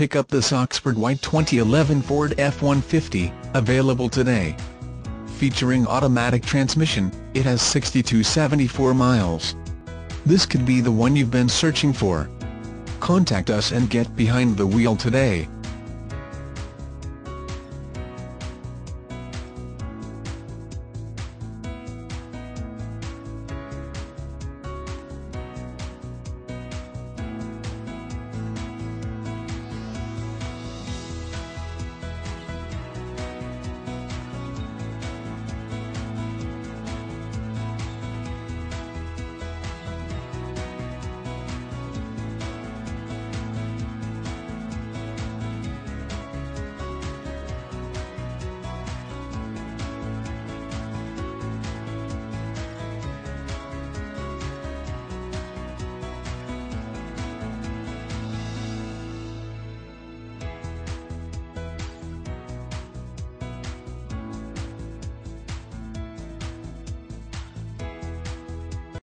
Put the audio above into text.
pick up this Oxford White 2011 Ford F-150, available today. Featuring automatic transmission, it has 6274 miles. This could be the one you've been searching for. Contact us and get behind the wheel today.